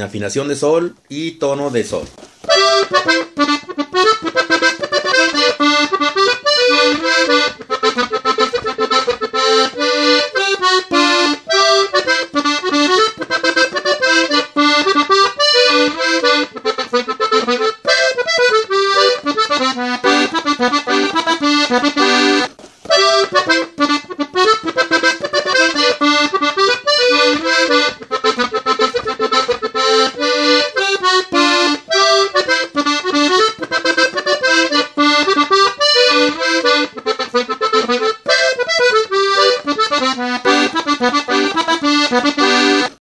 afinación de sol y tono de sol. Thank you.